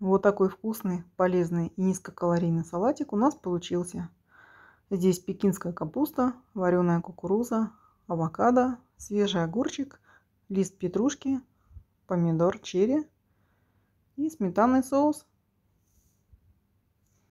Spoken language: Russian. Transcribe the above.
Вот такой вкусный, полезный и низкокалорийный салатик у нас получился. Здесь пекинская капуста, вареная кукуруза, авокадо, свежий огурчик, лист петрушки, помидор черри и сметанный соус.